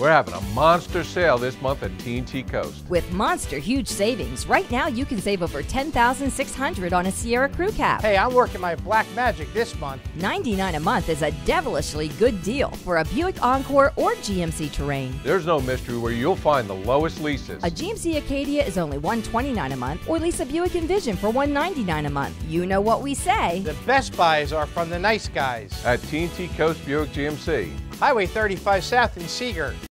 We're having a monster sale this month at T&T Coast. With monster huge savings, right now you can save over 10600 on a Sierra Crew Cab. Hey, I'm working my Black Magic this month. 99 a month is a devilishly good deal for a Buick Encore or GMC Terrain. There's no mystery where you'll find the lowest leases. A GMC Acadia is only 129 a month, or lease a Buick Envision for 199 a month. You know what we say. The best buys are from the nice guys. At T&T Coast Buick GMC. Highway 35 South in Seeger.